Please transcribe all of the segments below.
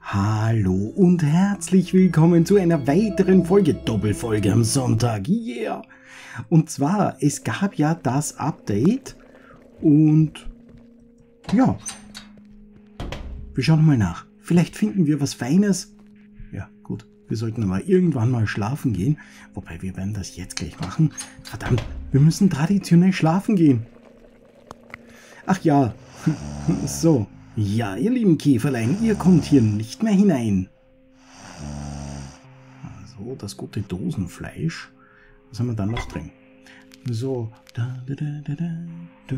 Hallo und herzlich willkommen zu einer weiteren Folge, Doppelfolge am Sonntag, yeah! Und zwar, es gab ja das Update und ja, wir schauen mal nach. Vielleicht finden wir was Feines. Ja, gut, wir sollten aber irgendwann mal schlafen gehen, wobei wir werden das jetzt gleich machen. Verdammt, wir müssen traditionell schlafen gehen. Ach ja, so, ja, ihr lieben Käferlein, ihr kommt hier nicht mehr hinein. So, das gute Dosenfleisch. Was haben wir dann noch drin? So, da, da, da, da,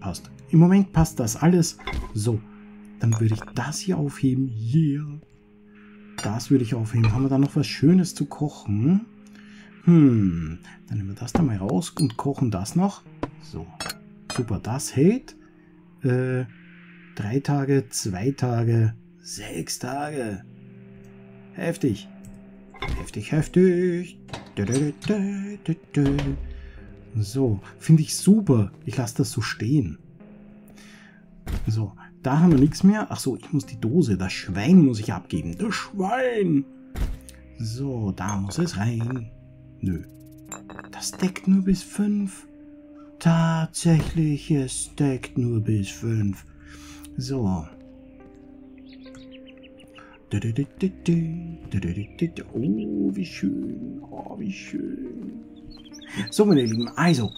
passt. Im Moment passt das alles. So, dann würde ich das hier aufheben. Yeah. Das würde ich aufheben. Haben wir da noch was Schönes zu kochen? Hm, dann nehmen wir das da mal raus und kochen das noch. So, super, das hält. Äh, drei Tage, zwei Tage, sechs Tage. Heftig. Heftig, heftig. So, finde ich super. Ich lasse das so stehen. So, da haben wir nichts mehr. Ach so, ich muss die Dose, das Schwein muss ich abgeben. Das Schwein. So, da muss es rein. Nö. Das deckt nur bis fünf. Tatsächlich, es deckt nur bis fünf. So. Oh, wie schön. Oh, wie schön. So, meine Lieben, also,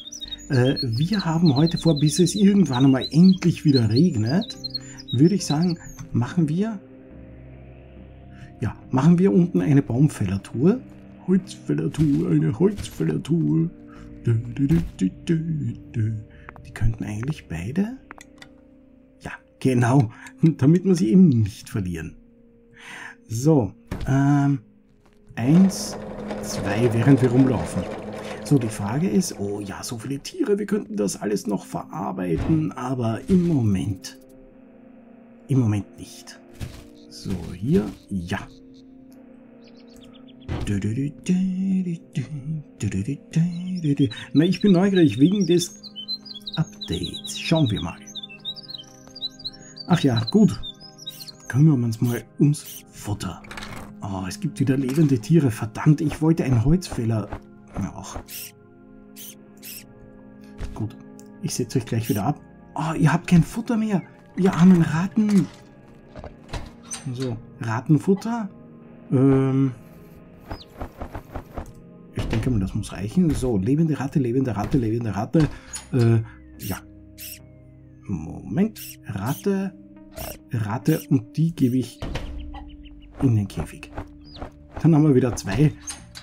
äh, wir haben heute vor, bis es irgendwann einmal endlich wieder regnet, würde ich sagen, machen wir, ja, machen wir unten eine Baumfällertour. Holzfällertour, eine Holzfällertour. Die könnten eigentlich beide Genau, damit wir sie eben nicht verlieren. So, ähm, eins, zwei, während wir rumlaufen. So, die Frage ist, oh ja, so viele Tiere, wir könnten das alles noch verarbeiten, aber im Moment, im Moment nicht. So, hier, ja. Na, ich bin neugierig wegen des Updates. Schauen wir mal. Ach ja, gut. Kümmern wir uns mal ums Futter. Oh, es gibt wieder lebende Tiere. Verdammt, ich wollte einen Holzfäller. Ach. Gut, ich setze euch gleich wieder ab. Oh, ihr habt kein Futter mehr. Ihr armen Ratten. So, Ratenfutter. Ähm. Ich denke mal, das muss reichen. So, lebende Ratte, lebende Ratte, lebende Ratte. Äh, ja. Moment. Ratte. Ratte und die gebe ich in den Käfig. Dann haben wir wieder zwei.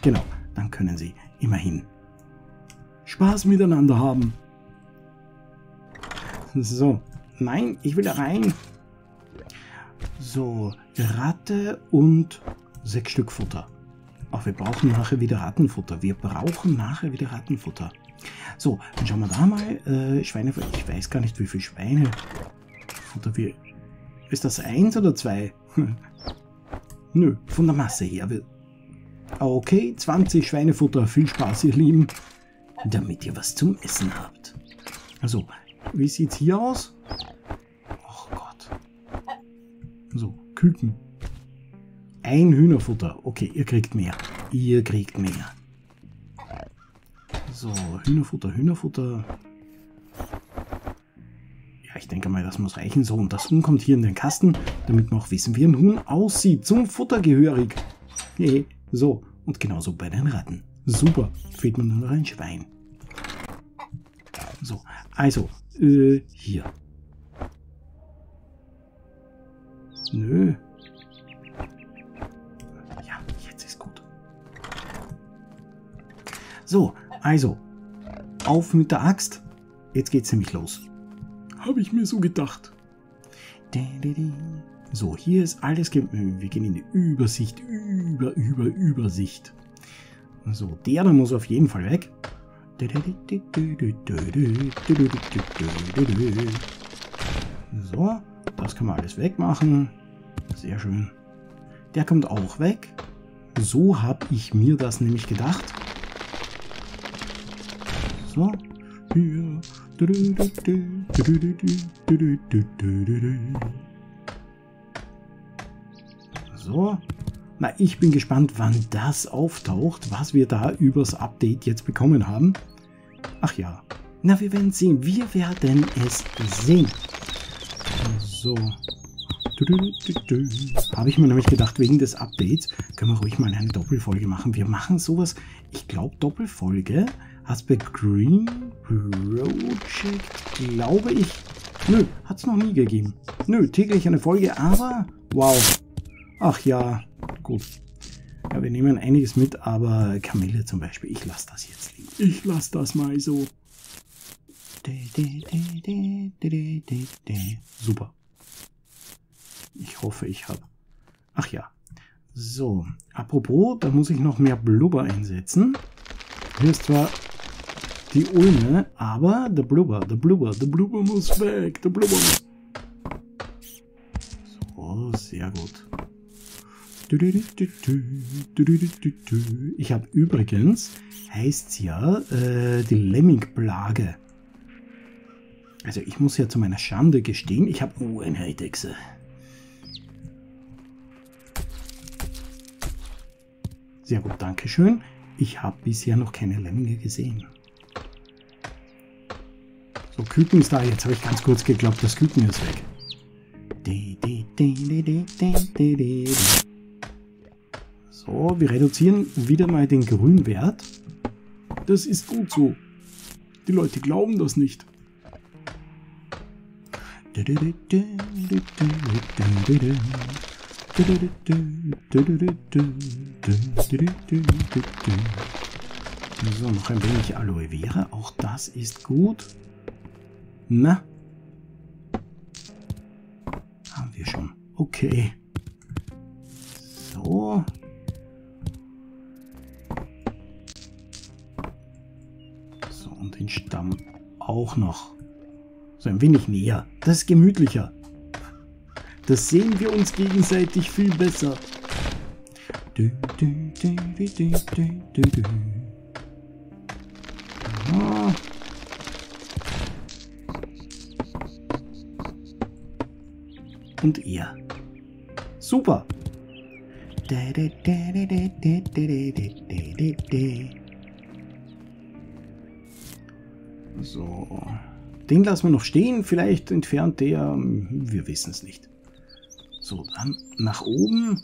Genau, dann können sie immerhin Spaß miteinander haben. So, nein, ich will da rein. So, Ratte und sechs Stück Futter. Ach, wir brauchen nachher wieder Rattenfutter. Wir brauchen nachher wieder Rattenfutter. So, dann schauen wir da mal. Äh, Schweinefutter. Ich weiß gar nicht, wie viel Schweinefutter wir ist das eins oder zwei? Nö, von der Masse her. Okay, 20 Schweinefutter. Viel Spaß, ihr Lieben. Damit ihr was zum Essen habt. Also, wie sieht's hier aus? Oh Gott. So, Küken. Ein Hühnerfutter. Okay, ihr kriegt mehr. Ihr kriegt mehr. So, Hühnerfutter, Hühnerfutter ich denke mal, das muss reichen. So, und das Huhn kommt hier in den Kasten, damit wir auch wissen, wie ein Huhn aussieht. Zum Futter gehörig. so, und genauso bei den Ratten. Super, fehlt mir nur noch ein Schwein. So, also, äh, hier. Nö. Ja, jetzt ist gut. So, also, auf mit der Axt. Jetzt geht's nämlich los. Habe ich mir so gedacht. So, hier ist alles. Wir gehen in die Übersicht. Über, über, Übersicht. So, der da muss auf jeden Fall weg. So, das kann man alles wegmachen. Sehr schön. Der kommt auch weg. So habe ich mir das nämlich gedacht. So, hier So. Na, ich bin gespannt, wann das auftaucht, was wir da übers Update jetzt bekommen haben. Ach ja. Na, wir werden sehen. Wir werden es sehen. So. Habe ich mir nämlich gedacht, wegen des Updates können wir ruhig mal eine Doppelfolge machen. Wir machen sowas, ich glaube Doppelfolge, Aspect Green Project, glaube ich. Nö, hat es noch nie gegeben. Nö, täglich eine Folge, aber wow. Ach ja, gut. Ja, wir nehmen einiges mit, aber Kamille zum Beispiel, ich lasse das jetzt liegen. Ich lasse das mal so. Super. Ich hoffe, ich habe. Ach ja. So, apropos, da muss ich noch mehr Blubber einsetzen. Hier ist zwar die Ulme, aber der Blubber, der Blubber, der Blubber muss weg, der Blubber muss... So, sehr gut. Ich habe übrigens, heißt ja, äh, die Lemming-Plage. Also ich muss ja zu meiner Schande gestehen, ich habe... Oh, eine Eidechse. Sehr gut, Dankeschön. Ich habe bisher noch keine Lemminge gesehen. So, Küken ist da. Jetzt habe ich ganz kurz geglaubt, das Küken ist weg. So, wir reduzieren wieder mal den Grünwert. Das ist gut so. Die Leute glauben das nicht. So, noch ein wenig Aloe Vera. Auch das ist gut. Na? Haben wir schon. Okay. So. So, und den Stamm auch noch. So ein wenig näher. Das ist gemütlicher. Das sehen wir uns gegenseitig viel besser. Ah. Und er. Super. So. Den lassen wir noch stehen. Vielleicht entfernt der. Wir wissen es nicht. So, dann nach oben.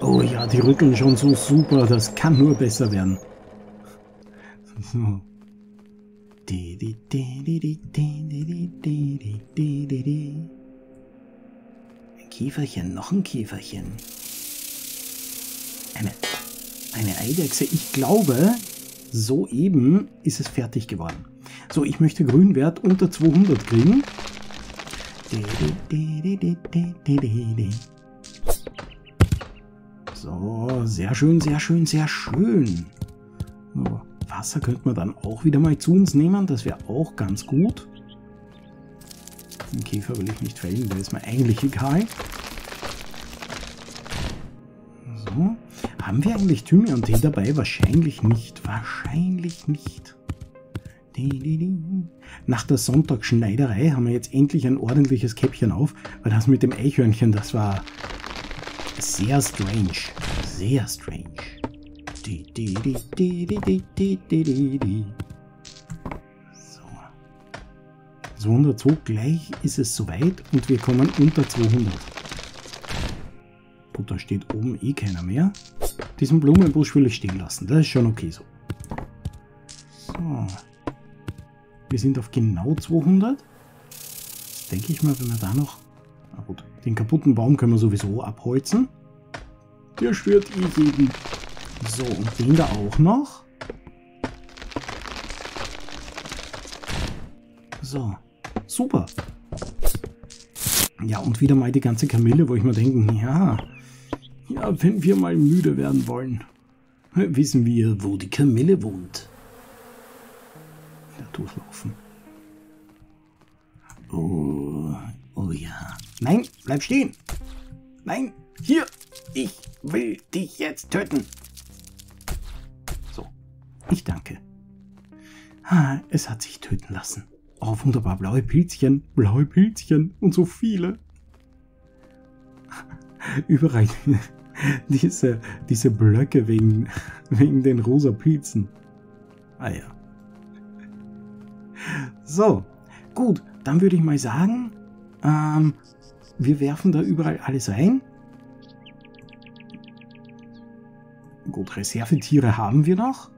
Oh ja, die rütteln schon so super. Das kann nur besser werden. So. Ein Käferchen, noch ein Käferchen. Eine, eine Eidechse. Ich glaube, soeben ist es fertig geworden. So, ich möchte Grünwert unter 200 kriegen. So, sehr schön, sehr schön, sehr schön. So, Wasser könnte man dann auch wieder mal zu uns nehmen. Das wäre auch ganz gut. Den Käfer will ich nicht fällen, der ist mir eigentlich egal. So. Haben wir eigentlich Thymian-Tee dabei? Wahrscheinlich nicht. Wahrscheinlich nicht. Nach der Sonntagsschneiderei haben wir jetzt endlich ein ordentliches Käppchen auf, weil das mit dem Eichhörnchen, das war sehr strange. Sehr strange. 202, gleich ist es soweit und wir kommen unter 200. Gut, da steht oben eh keiner mehr. Diesen Blumenbusch will ich stehen lassen, das ist schon okay so. So. Wir sind auf genau 200. Jetzt denke ich mal, wenn wir da noch... Na gut, den kaputten Baum können wir sowieso abholzen. Der stört eh jeden. So, und den da auch noch. So, super. Ja, und wieder mal die ganze Kamille, wo ich mir denke, ja, ja, wenn wir mal müde werden wollen, wissen wir, wo die Kamille wohnt durchlaufen. Oh, oh ja. Nein, bleib stehen. Nein, hier. Ich will dich jetzt töten. So, ich danke. Ah, es hat sich töten lassen. Oh, wunderbar. Blaue Pilzchen, blaue Pilzchen und so viele. Überall diese, diese Blöcke wegen, wegen den rosa Pilzen. Ah ja. So, gut, dann würde ich mal sagen, ähm, wir werfen da überall alles rein. Gut, Reservetiere haben wir noch.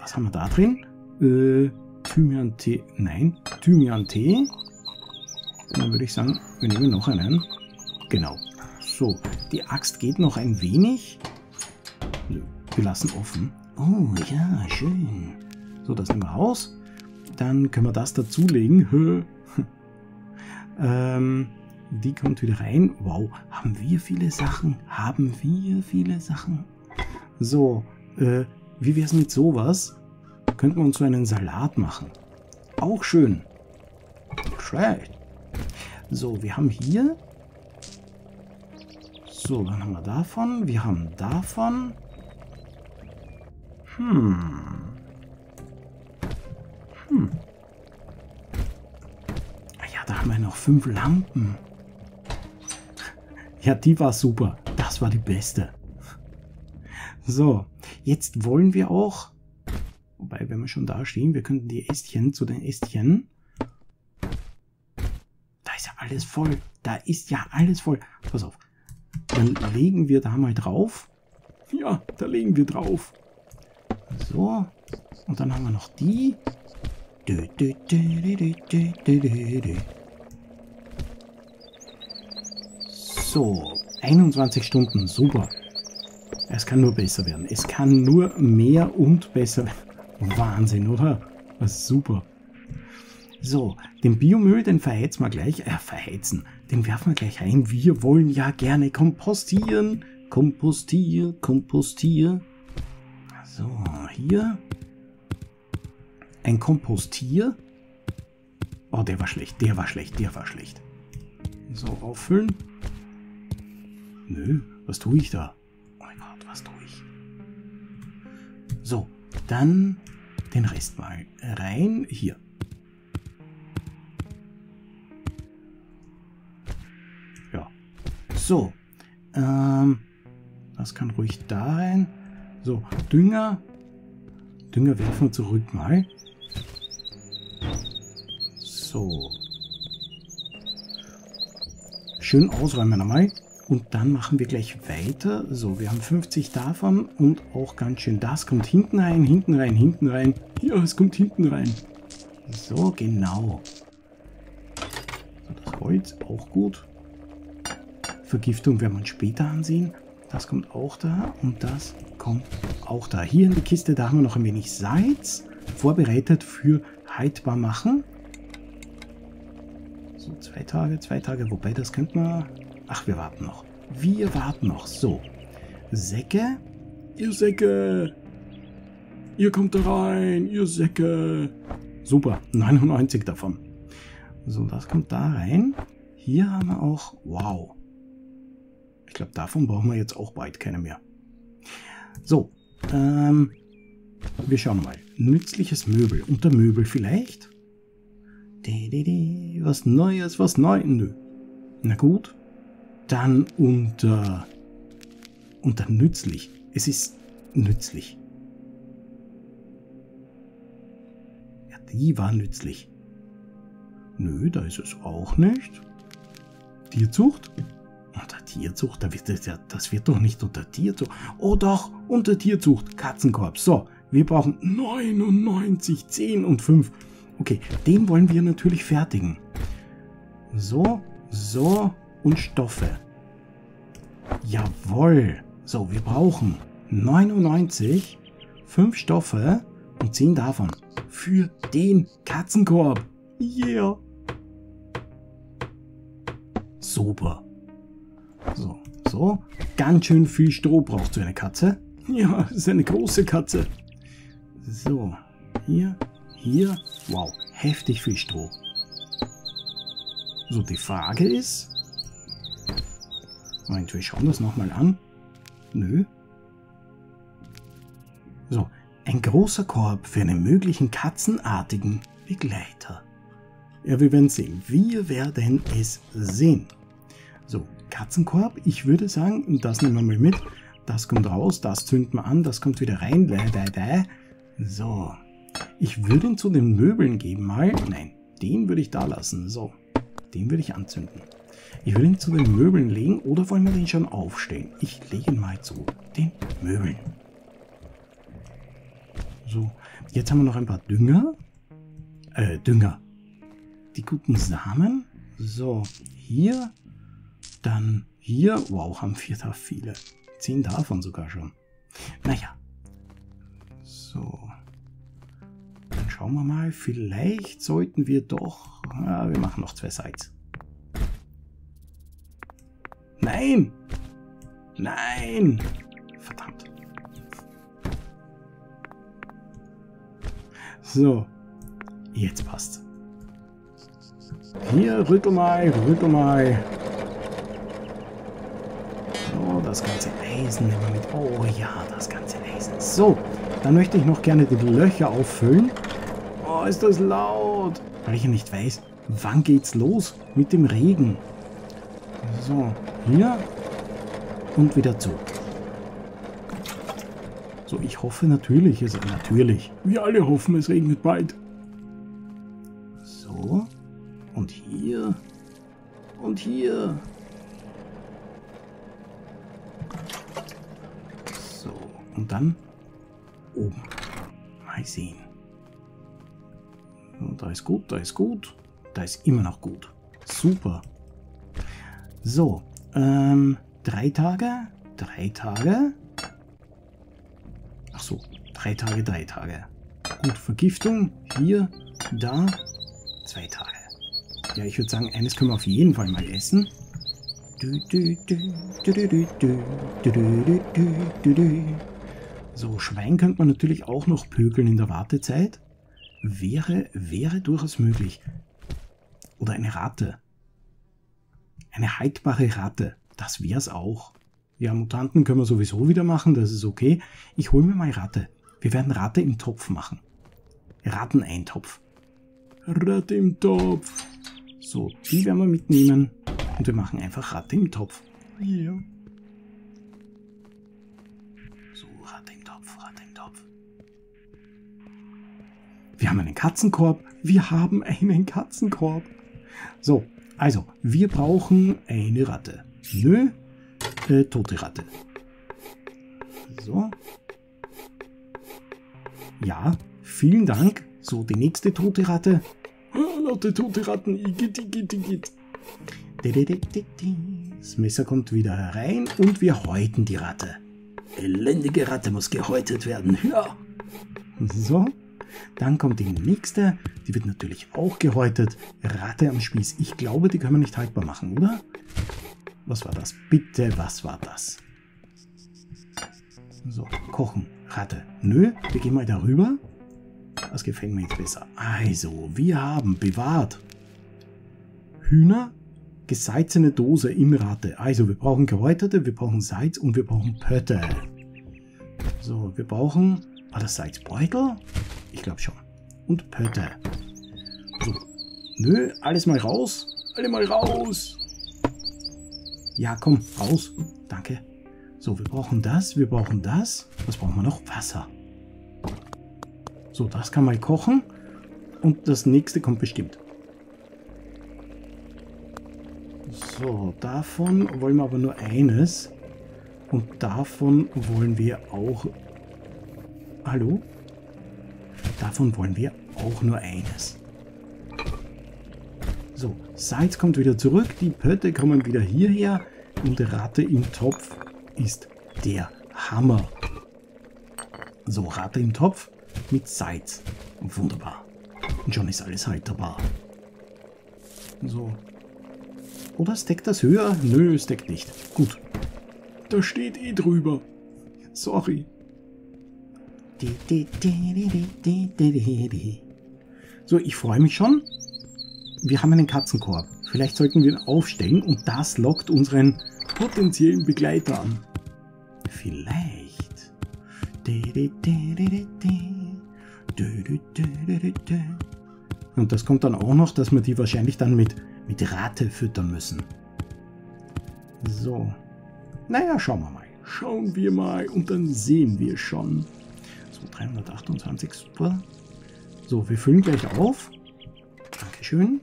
Was haben wir da drin? Äh, Thymian-Tee. Nein, Thymian-Tee. Dann würde ich sagen, wir nehmen noch einen. Genau. So, die Axt geht noch ein wenig. Wir lassen offen. Oh, ja, schön. So, das nehmen wir raus. Dann können wir das dazulegen. ähm, die kommt wieder rein. Wow, haben wir viele Sachen? Haben wir viele Sachen? So, äh, wie wäre es mit sowas? Könnten wir uns so einen Salat machen. Auch schön. Schlecht. So, wir haben hier... So, dann haben wir davon. Wir haben davon. Hm. Hm. Ja, da haben wir noch fünf Lampen. Ja, die war super. Das war die beste. So, jetzt wollen wir auch, wobei, wenn wir schon da stehen, wir könnten die Ästchen zu den Ästchen. Da ist ja alles voll. Da ist ja alles voll. Pass auf. Dann legen wir da mal drauf. Ja, da legen wir drauf. So. Und dann haben wir noch die. So, 21 Stunden, super. Es kann nur besser werden. Es kann nur mehr und besser werden. Wahnsinn, oder? Das ist super. So, den Biomüll, den verheizen wir gleich. Äh, verheizen. Den werfen wir gleich ein. Wir wollen ja gerne kompostieren. Kompostier, kompostier. So, hier. Ein Kompostier. Oh, der war schlecht, der war schlecht, der war schlecht. So, auffüllen. Nö, was tue ich da? Oh mein Gott, was tue ich? So, dann den Rest mal rein. Hier. Ja. So. Ähm, das kann ruhig da rein. So, Dünger. Dünger werfen wir zurück mal. So. Schön ausräumen nochmal. Und dann machen wir gleich weiter. So, wir haben 50 davon und auch ganz schön das kommt hinten rein, hinten rein, hinten rein. Ja, es kommt hinten rein. So, genau. Das Holz, auch gut. Vergiftung werden wir uns später ansehen. Das kommt auch da und das kommt auch da. Hier in der Kiste, da haben wir noch ein wenig Salz vorbereitet für haltbar machen. So, zwei Tage, zwei Tage. Wobei, das könnte man Ach, wir warten noch. Wir warten noch. So. Säcke. Ihr Säcke. Ihr kommt da rein. Ihr Säcke. Super. 99 davon. So, das kommt da rein. Hier haben wir auch... Wow. Ich glaube, davon brauchen wir jetzt auch bald keine mehr. So. Ähm, wir schauen mal. Nützliches Möbel. Unter Möbel vielleicht? Was Neues, was Neues. Nö. Na gut. Dann unter, unter nützlich. Es ist nützlich. Ja, die war nützlich. Nö, da ist es auch nicht. Tierzucht? Unter Tierzucht? Da wird das, ja, das wird doch nicht unter Tierzucht. Oh doch, unter Tierzucht. Katzenkorb. So, wir brauchen 99, 10 und 5. Okay, den wollen wir natürlich fertigen. So, so, und Stoffe. Jawohl. So, wir brauchen 99, 5 Stoffe und 10 davon für den Katzenkorb. Yeah. Super. So, so. Ganz schön viel Stroh braucht so eine Katze. Ja, ist eine große Katze. So, hier, hier. Wow, heftig viel Stroh. So, die Frage ist, Moment, wir schauen das nochmal an. Nö. So, ein großer Korb für einen möglichen katzenartigen Begleiter. Ja, wir werden sehen. Wir werden es sehen. So, Katzenkorb. Ich würde sagen, das nehmen wir mal mit. Das kommt raus, das zünden wir an, das kommt wieder rein. So. Ich würde ihn zu den Möbeln geben mal. Nein, den würde ich da lassen. So. Den würde ich anzünden. Ich würde ihn zu den Möbeln legen oder wollen wir den schon aufstellen? Ich lege ihn mal zu den Möbeln. So, jetzt haben wir noch ein paar Dünger. Äh, Dünger. Die guten Samen. So, hier. Dann hier. Wow, haben wir da viele. Zehn davon sogar schon. Naja. So. Dann schauen wir mal. Vielleicht sollten wir doch... Ja, wir machen noch zwei Sites. Nein! Nein! Verdammt. So. Jetzt passt. Hier, rüttel mal, rüttel mal. So, das ganze Eisen nehmen wir mit. Oh ja, das ganze Eisen. So, dann möchte ich noch gerne die Löcher auffüllen. Oh, ist das laut. Weil ich ja nicht weiß, wann geht's los mit dem Regen. So, hier und wieder zu. So, ich hoffe natürlich, es natürlich. Wir alle hoffen, es regnet bald. So. Und hier. Und hier. So. Und dann oben. Mal sehen. Und da ist gut, da ist gut. Da ist immer noch gut. Super. So. Ähm, drei Tage. Drei Tage. Ach so. Drei Tage, drei Tage. Gut, Vergiftung. Hier, da. Zwei Tage. Ja, ich würde sagen, eines können wir auf jeden Fall mal essen. So, Schwein könnte man natürlich auch noch pökeln in der Wartezeit. Wäre, wäre durchaus möglich. Oder eine Ratte. Eine haltbare Ratte. Das wäre es auch. Ja, Mutanten können wir sowieso wieder machen, das ist okay. Ich hole mir mal Ratte. Wir werden Ratte im Topf machen. Ratteneintopf. Ratte im Topf. So, die werden wir mitnehmen. Und wir machen einfach Ratte im Topf. Ja. So, Ratte im Topf, Ratte im Topf. Wir haben einen Katzenkorb. Wir haben einen Katzenkorb. So, also, wir brauchen eine Ratte. Nö, äh, tote Ratte. So. Ja, vielen Dank. So, die nächste tote Ratte. Lauter tote Ratten. Igitt, igitt, igitt. Das Messer kommt wieder herein und wir häuten die Ratte. Elendige Ratte muss gehäutet werden. Ja. So. Dann kommt die nächste. Die wird natürlich auch gehäutet. Ratte am Spieß. Ich glaube, die können wir nicht haltbar machen, oder? Was war das? Bitte, was war das? So, kochen. Ratte. Nö, wir gehen mal darüber. Was gefällt mir jetzt besser? Also, wir haben bewahrt Hühner, gesalzene Dose im Ratte. Also, wir brauchen gehäutete, wir brauchen Salz und wir brauchen Pötte. So, wir brauchen... War das Salzbeutel? Ich glaube schon. Und Pötte. So. Nö, alles mal raus. Alle mal raus. Ja, komm, raus. Danke. So, wir brauchen das, wir brauchen das. Was brauchen wir noch? Wasser. So, das kann mal kochen. Und das nächste kommt bestimmt. So, davon wollen wir aber nur eines. Und davon wollen wir auch... Hallo? Davon wollen wir auch nur eines. So, Salz kommt wieder zurück, die Pötte kommen wieder hierher und Ratte im Topf ist der Hammer. So, Ratte im Topf mit Salz. Wunderbar. Und schon ist alles halterbar. So. Oder steckt das höher? Nö, steckt nicht. Gut. Da steht eh drüber. Sorry. So, ich freue mich schon wir haben einen Katzenkorb. Vielleicht sollten wir ihn aufstellen und das lockt unseren potenziellen Begleiter an. Vielleicht. Und das kommt dann auch noch, dass wir die wahrscheinlich dann mit, mit Rate füttern müssen. So. Naja, schauen wir mal. Schauen wir mal und dann sehen wir schon. So, 328, super. So, wir füllen gleich auf. Dankeschön.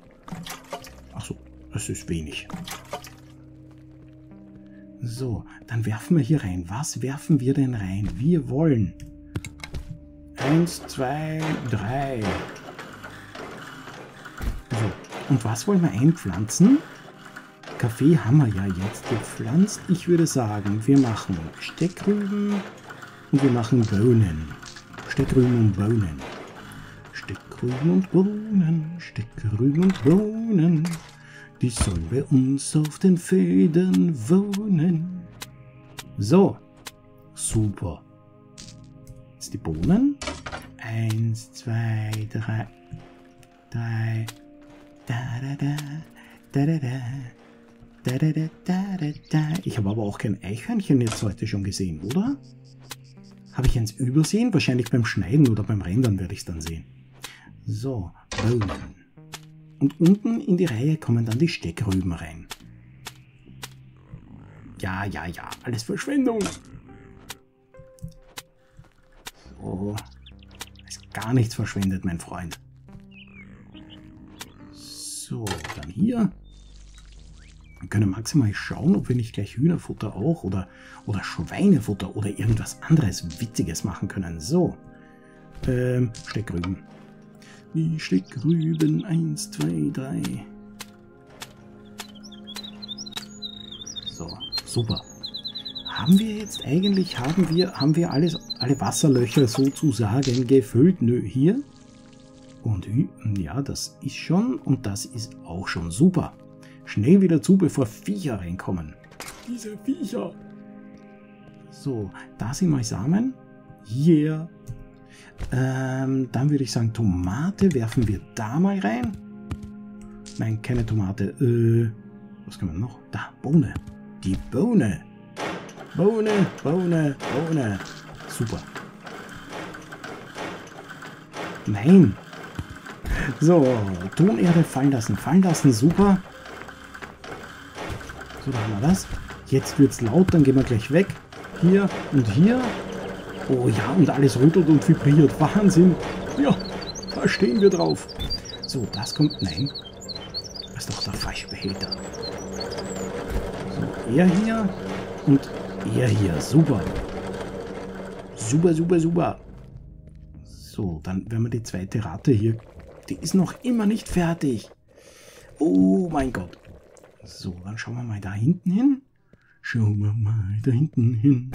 Achso, das ist wenig. So, dann werfen wir hier rein. Was werfen wir denn rein? Wir wollen. Eins, zwei, drei. So, und was wollen wir einpflanzen? Kaffee haben wir ja jetzt gepflanzt. Ich würde sagen, wir machen Steckrüben und wir machen Bohnen. Steckrüben und Bohnen. Steckrüben und Bohnen, Steckrüben und Bohnen. Die sollen bei uns auf den Fäden wohnen. So, super. Jetzt die Bohnen. Eins, zwei, drei. Drei. Da. Da, da, da, da, da, Ich habe aber auch kein Eichhörnchen jetzt heute schon gesehen, oder? Habe ich eins übersehen? Wahrscheinlich beim Schneiden oder beim Rendern werde ich es dann sehen. So, Bohnen. Und unten in die Reihe kommen dann die Steckrüben rein. Ja, ja, ja, alles Verschwendung. So, ist gar nichts verschwendet, mein Freund. So, dann hier. Wir können maximal schauen, ob wir nicht gleich Hühnerfutter auch oder, oder Schweinefutter oder irgendwas anderes Witziges machen können. So, ähm, Steckrüben. Die Steckrüben 1, 2, 3. So, super. Haben wir jetzt eigentlich, haben wir, haben wir alles, alle Wasserlöcher sozusagen gefüllt? Nö, hier. Und ja, das ist schon und das ist auch schon super. Schnell wieder zu, bevor Viecher reinkommen. Diese Viecher. So, da sind mal Samen. Yeah. Ähm, dann würde ich sagen, Tomate werfen wir da mal rein. Nein, keine Tomate. Äh, was kann man noch? Da, Bohne. Die Bohne. Bohne, Bohne, Bohne. Super. Nein. So, Tonerde fallen lassen. Fallen lassen, super. Da haben wir das. Jetzt wird es laut, dann gehen wir gleich weg. Hier und hier. Oh ja, und alles rüttelt und vibriert. Wahnsinn. Ja, da stehen wir drauf. So, das kommt... Nein. Das ist doch der falsche Behälter. So, er hier und er hier. Super. Super, super, super. So, dann werden wir die zweite Rate hier... Die ist noch immer nicht fertig. Oh mein Gott. So, dann schauen wir mal da hinten hin. Schauen wir mal da hinten hin.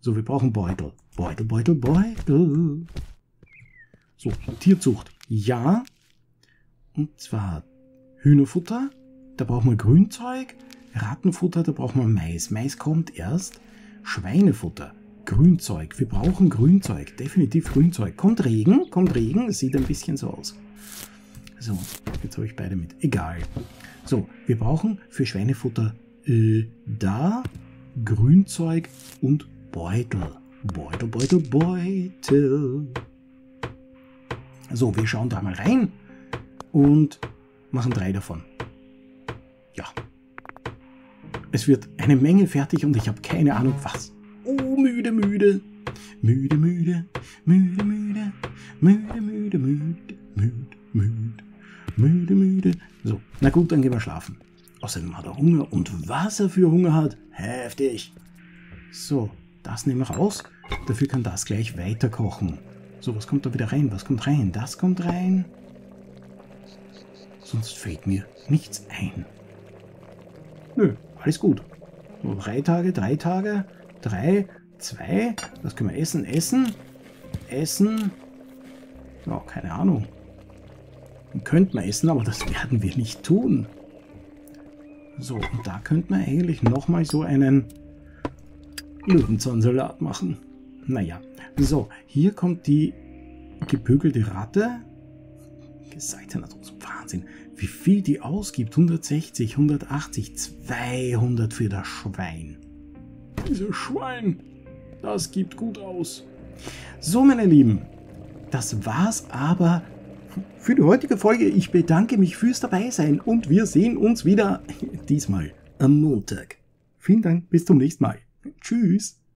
So, wir brauchen Beutel. Beutel, Beutel, Beutel. So, Tierzucht. Ja. Und zwar Hühnerfutter. Da brauchen wir Grünzeug. Rattenfutter, da brauchen wir Mais. Mais kommt erst. Schweinefutter. Grünzeug. Wir brauchen Grünzeug. Definitiv Grünzeug. Kommt Regen? Kommt Regen? Sieht ein bisschen so aus. So, jetzt habe ich beide mit. Egal. So, wir brauchen für Schweinefutter äh, da Grünzeug und Beutel. Beutel, Beutel, Beutel. So, wir schauen da mal rein und machen drei davon. Ja. Es wird eine Menge fertig und ich habe keine Ahnung was. Oh, müde, müde. Müde, müde. Müde, müde. Müde, müde, müde. Müde, müde müde, müde. So, na gut, dann gehen wir schlafen. Außerdem hat er Hunger und was er für Hunger hat, heftig. So, das nehmen wir raus. Dafür kann das gleich weiter kochen. So, was kommt da wieder rein? Was kommt rein? Das kommt rein. Sonst fällt mir nichts ein. Nö, alles gut. So, drei Tage, drei Tage, drei, zwei. Was können wir essen? Essen, essen. Ja, keine Ahnung. Könnten wir essen, aber das werden wir nicht tun. So, und da könnte man eigentlich nochmal so einen Löwenzahnsalat machen. Naja, so, hier kommt die gebügelte Ratte. Seite Wahnsinn, wie viel die ausgibt. 160, 180, 200 für das Schwein. Dieses Schwein, das gibt gut aus. So, meine Lieben, das war's aber für die heutige Folge. Ich bedanke mich fürs Dabeisein und wir sehen uns wieder diesmal am Montag. Vielen Dank, bis zum nächsten Mal. Tschüss.